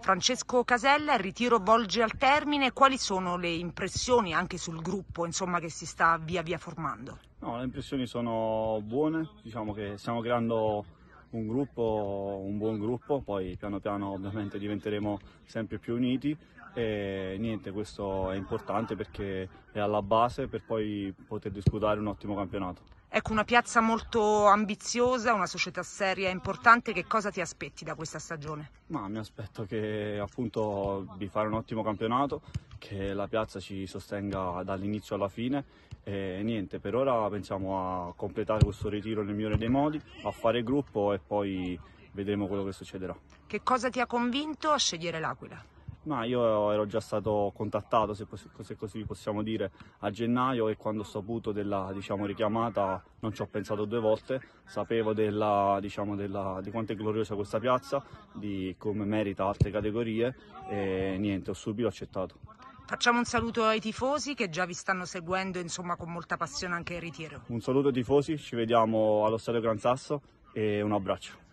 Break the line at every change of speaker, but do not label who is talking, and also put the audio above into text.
Francesco Casella, il ritiro volge al termine, quali sono le impressioni anche sul gruppo insomma, che si sta via via formando?
No, le impressioni sono buone, diciamo che stiamo creando un gruppo, un buon gruppo, poi piano piano ovviamente diventeremo sempre più uniti e niente, questo è importante perché è alla base per poi poter disputare un ottimo campionato.
Ecco, una piazza molto ambiziosa, una società seria e importante, che cosa ti aspetti da questa stagione?
Ma mi aspetto che appunto di fare un ottimo campionato, che la piazza ci sostenga dall'inizio alla fine e niente, per ora pensiamo a completare questo ritiro nel migliore dei modi, a fare gruppo e poi vedremo quello che succederà.
Che cosa ti ha convinto a scegliere l'Aquila?
Ma io ero già stato contattato, se, così possiamo dire, a gennaio e quando ho saputo della diciamo, richiamata non ci ho pensato due volte, sapevo della, diciamo, della, di quanto è gloriosa questa piazza, di come merita altre categorie e niente, ho subito accettato.
Facciamo un saluto ai tifosi che già vi stanno seguendo insomma, con molta passione anche in ritiro.
Un saluto ai tifosi, ci vediamo allo Stadio Gran Sasso e un abbraccio.